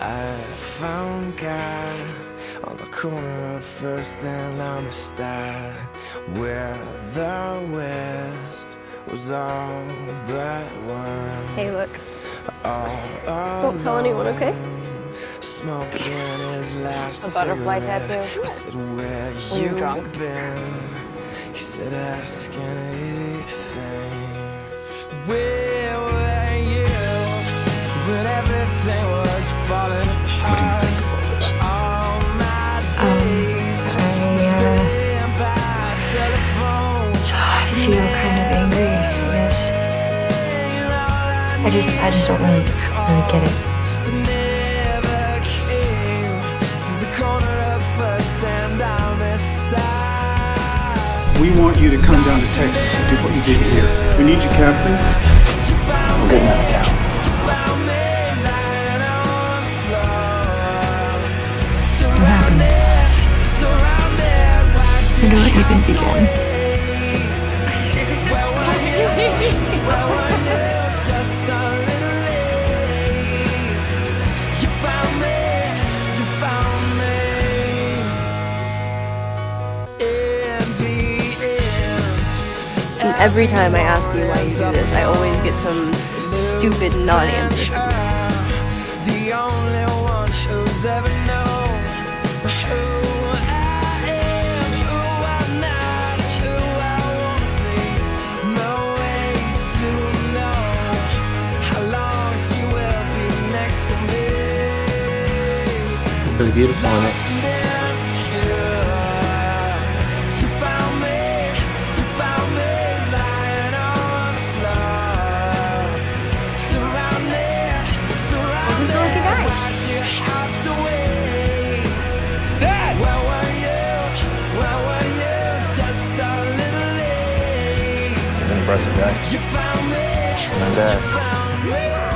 I found God on the corner of First and Amistad, where the West was all but one. Hey, look. Don't tell anyone, okay? Smoking his last A butterfly cigarette. tattoo? I said, where When you drunk. been? He said, ask anything. Where just, I just don't really, really get it. Never came to the corner of First and Amistad. We want you to come down to Texas and do what you did here. We need you, Captain. I'm getting out of town. Found me lying on the floor. What happened? Surrounded, watching When do it even begin? Every time I ask you why you do this, I always get some stupid non-answer. the only one who's ever known who I am, who I'm not, who I wanna be. No way to know how long she will be next to me. Really beautiful He's an impressive guy. My dad. You found me.